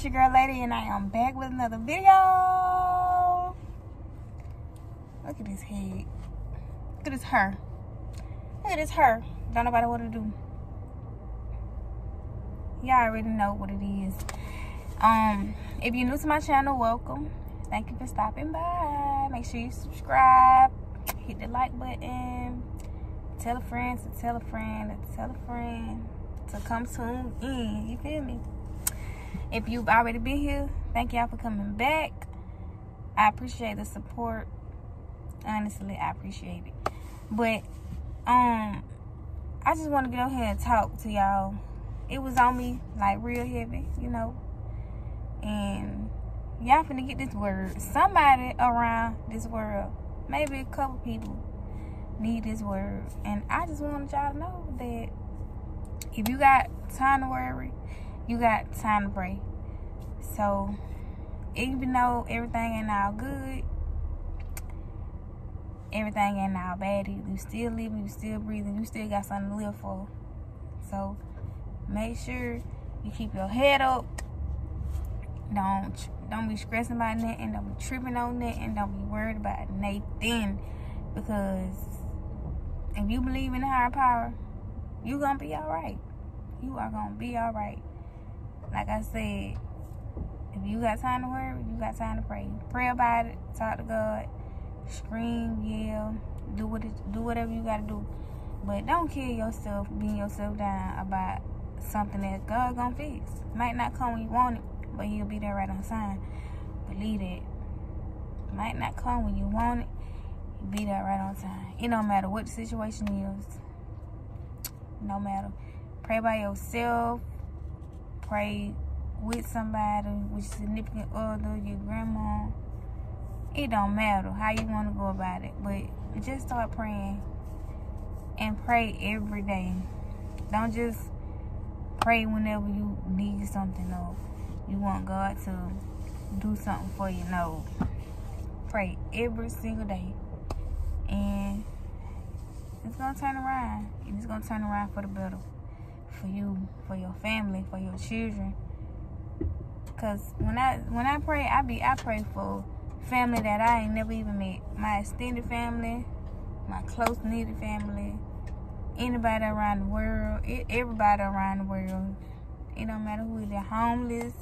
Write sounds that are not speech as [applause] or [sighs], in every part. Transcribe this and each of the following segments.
It's your girl, Lady, and I am back with another video. Look at this head. Look at this hair. Look at this hair. Don't nobody what to do. Y'all already know what it is. Um, if you're new to my channel, welcome. Thank you for stopping by. Make sure you subscribe. Hit the like button. Tell a friend to tell a friend to tell a friend to come tune in. You feel me? If you've already been here, thank y'all for coming back. I appreciate the support. Honestly, I appreciate it. But um I just want to go here and talk to y'all. It was on me like real heavy, you know. And y'all finna get this word. Somebody around this world, maybe a couple people, need this word. And I just wanted y'all to know that if you got time to worry, you got time to pray. So, even though everything ain't all good, everything ain't all bad, you still living, you still breathing, you still got something to live for. So, make sure you keep your head up. Don't don't be stressing about nothing. Don't be tripping on nothing. Don't be worried about nothing. Because if you believe in the higher power, you gonna be all right. You are gonna be all right. Like I said, if you got time to worry, you got time to pray. Pray about it. Talk to God. Scream, yell, do what it, do whatever you gotta do. But don't kill yourself, being yourself down about something that God gonna fix. Might not come when you want it, but He'll be there right on time. Believe it. Might not come when you want it, be there right on time. It don't matter what the situation is no matter. Pray by yourself. Pray with somebody, with significant other, your grandma. It don't matter how you want to go about it, but just start praying and pray every day. Don't just pray whenever you need something or you want God to do something for you. No, pray every single day, and it's gonna turn around. It's gonna turn around for the better. For you, for your family, for your children. Cause when I when I pray, I be I pray for family that I ain't never even met. My extended family, my close knitted family, anybody around the world, everybody around the world. It don't matter who they're homeless,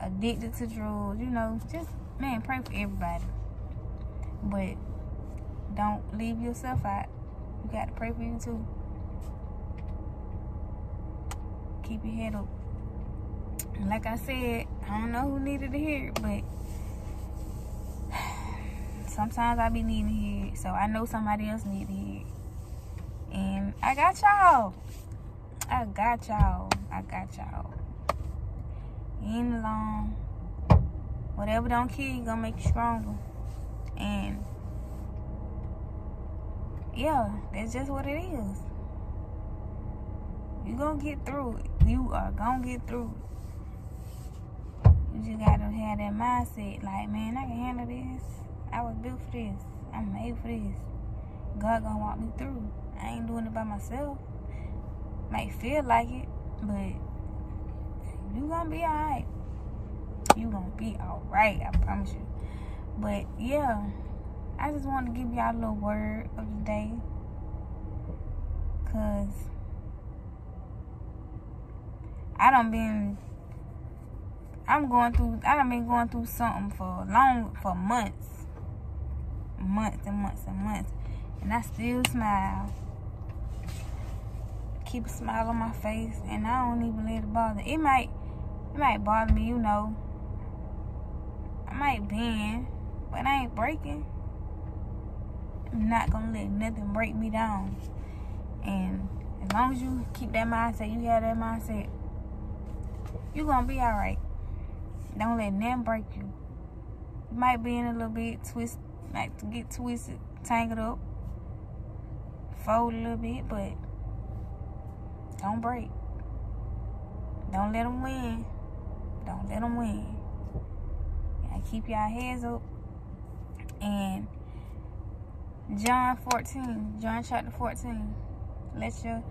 addicted to drugs, you know, just man, pray for everybody. But don't leave yourself out. You got to pray for you too. Keep your head up. like I said, I don't know who needed to hear it, but [sighs] sometimes I be needing to hear it. So I know somebody else need to hear it. And I got y'all. I got y'all. I got y'all. ain't alone. Whatever don't kill you, gonna make you stronger. And yeah, that's just what it is. You gonna get through it. You are gonna get through it. You just gotta have that mindset, like, man, I can handle this. I was built for this. I'm made for this. God gonna walk me through. I ain't doing it by myself. Might feel like it, but you gonna be alright. You gonna be alright, I promise you. But yeah. I just want to give y'all a little word of the day. Cause I don't been I'm going through I don't been going through something for long for months. Months and months and months. And I still smile. Keep a smile on my face and I don't even let it bother. It might it might bother me, you know. I might bend, but I ain't breaking. I'm not gonna let nothing break me down. And as long as you keep that mindset, you have that mindset, you're gonna be alright. Don't let nothing break you. You might be in a little bit twist, like to get twisted, tangled up, fold a little bit, but don't break. Don't let them win. Don't let them win. Keep your heads up and John 14, John chapter 14. Let your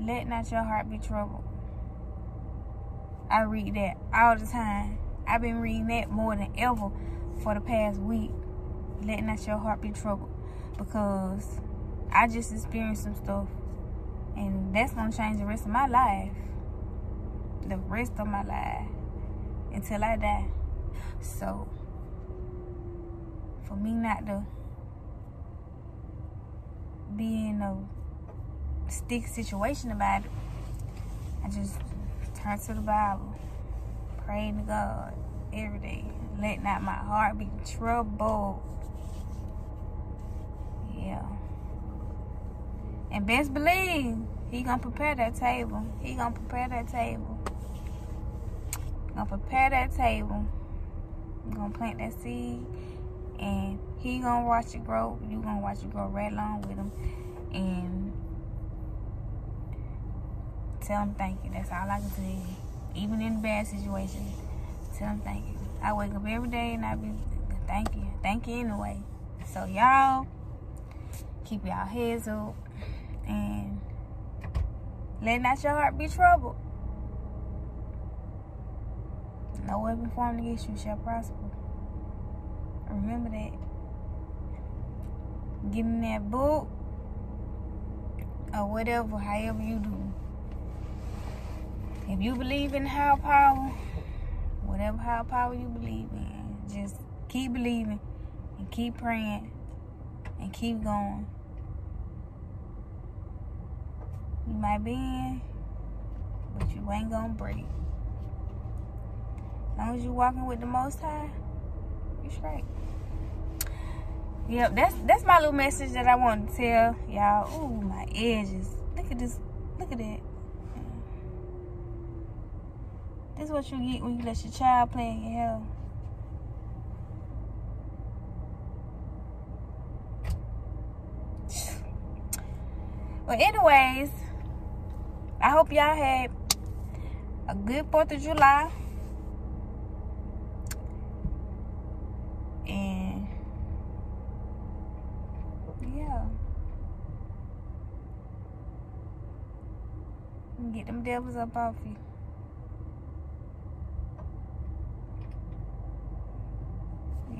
let not your heart be troubled. I read that all the time. I've been reading that more than ever for the past week. Let not your heart be troubled. Because I just experienced some stuff. And that's going to change the rest of my life. The rest of my life. Until I die. So, for me not to be in a stick situation about it, I just turn to the Bible, praying to God every day. Let not my heart be troubled. Yeah. And best believe, he gonna prepare that table. He gonna prepare that table. Gonna prepare that table. gonna plant that seed. And he gonna watch it grow. You gonna watch it grow right along with him. And tell him thank you. That's all I can you. Even in bad situations, tell him thank you. I wake up every day and I be thank you. Thank you anyway. So y'all keep y'all heads up and let not your heart be troubled. No weapon formed against you shall prosper. Remember that. Get in that book or whatever, however you do. If you believe in higher power, whatever higher power you believe in, just keep believing and keep praying and keep going. You might be in, but you ain't gonna break. As long as you're walking with the Most High, you're straight. Yep, that's that's my little message that I want to tell y'all. Ooh, my edges. Look at this. Look at that. This is what you get when you let your child play in your hair. Well, anyways, I hope y'all had a good 4th of July. And, yeah. Get them devils up off you.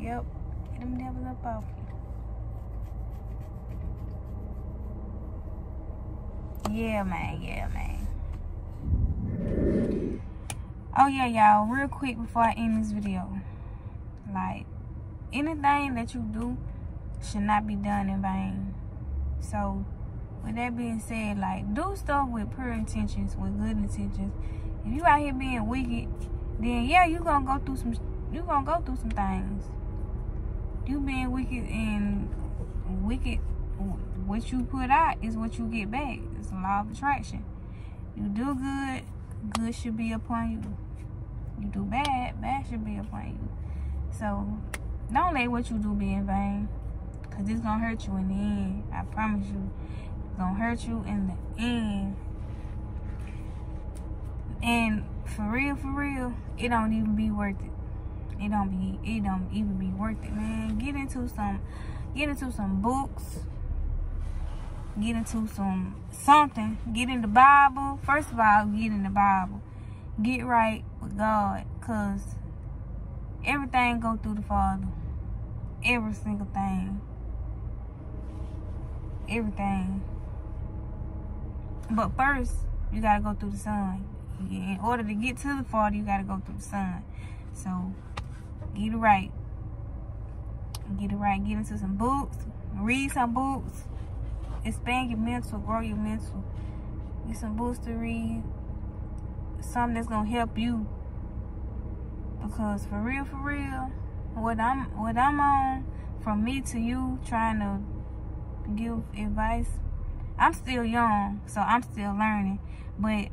Yep. Get them devils up off you. Yeah, man. Yeah, man. Oh, yeah, y'all. Real quick before I end this video. Like, anything that you do should not be done in vain. So, with that being said, like, do stuff with pure intentions, with good intentions. If you out here being wicked, then yeah, you gonna go through some, you gonna go through some things you being wicked and wicked what you put out is what you get back. It's a law of attraction. You do good good should be upon you. You do bad bad should be upon you. So don't let what you do be in vain because it's gonna hurt you in the end. I promise you. It's gonna hurt you in the end. And for real for real it don't even be worth it it don't be it don't even be worth it man. Get into some get into some books. Get into some something. Get in the bible. First of all get in the bible. Get right with god because everything go through the father. Every single thing. Everything. But first you gotta go through the son. In order to get to the father you gotta go through the son. So Get it right. Get it right. Get into some books. Read some books. Expand your mental. Grow your mental. Get some books to read. Something that's gonna help you. Because for real, for real, what I'm what I'm on, from me to you, trying to give advice. I'm still young, so I'm still learning. But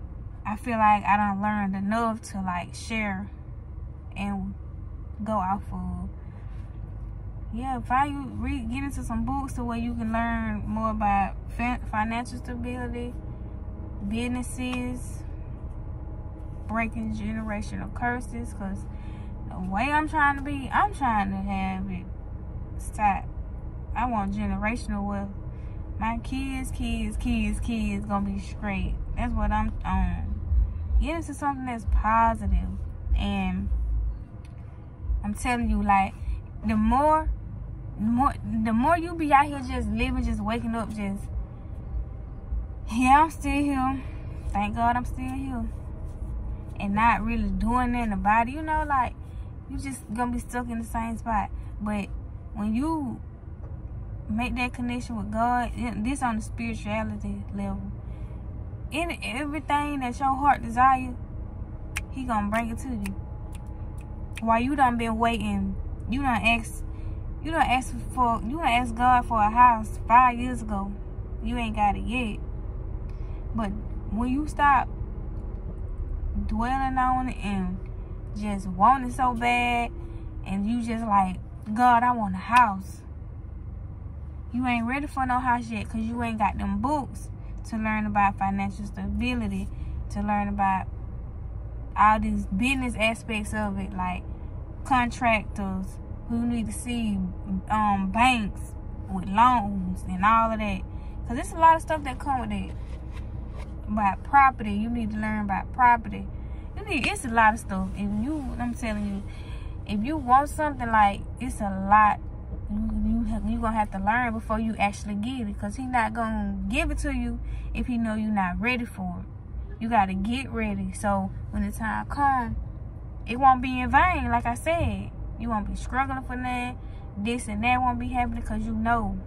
I feel like I don't learned enough to like share and go off of. Yeah you read get into some books to where you can learn more about financial stability businesses breaking generational curses because the way i'm trying to be i'm trying to have it stop. I want generational wealth. My kids kids kids kids gonna be straight. That's what i'm on get into something that's positive and i'm telling you like the more the more the more you be out here just living just waking up just yeah i'm still here. Thank god i'm still here. And not really doing nothing about it. You know like you just gonna be stuck in the same spot. But when you make that connection with god this on the spirituality level. In everything that your heart desire he gonna bring it to you while you done been waiting? You done ask you done ask for you done ask god for a house five years ago. You ain't got it yet. But when you stop dwelling on it and just want it so bad and you just like god i want a house. You ain't ready for no house yet because you ain't got them books to learn about financial stability to learn about all these business aspects of it. Like contractors who need to see um banks with loans and all of that because there's a lot of stuff that come with it about property. You need to learn about property. You need it's a lot of stuff. If you, I'm telling you, if you want something like it's a lot. You you gonna have to learn before you actually get it, cause he not gonna give it to you if he know you're not ready for it. You gotta get ready. So when the time come, it won't be in vain. Like I said, you won't be struggling for that. This and that won't be happening because you know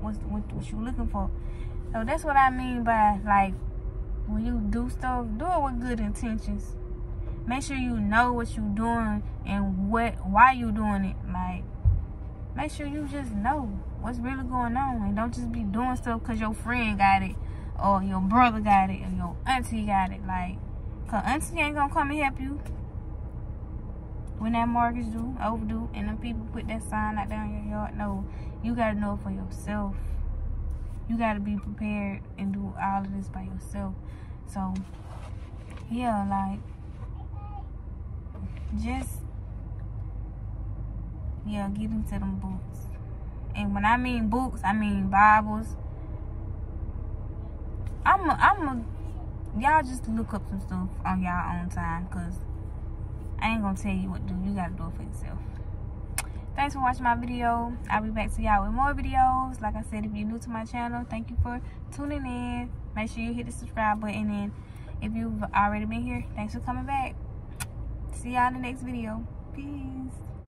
what what, what you're looking for. So that's what I mean by like when you do stuff, do it with good intentions. Make sure you know what you're doing and what why you doing it. Like, make sure you just know what's really going on and don't just be doing stuff because your friend got it or your brother got it or your auntie got it. Like, cause auntie ain't gonna come and help you when that mortgage due, overdue, and them people put that sign out there in your yard. No, you gotta know it for yourself you got to be prepared and do all of this by yourself. So, yeah, like, just, yeah, get into them books. And when I mean books, I mean Bibles. I'm a, I'm a, y'all just look up some stuff on y'all own time because I ain't to tell you what to do. You got to do it for yourself. Thanks for watching my video. I'll be back to y'all with more videos. Like i said if you're new to my channel thank you for tuning in. Make sure you hit the subscribe button. And if you've already been here thanks for coming back. See y'all in the next video. Peace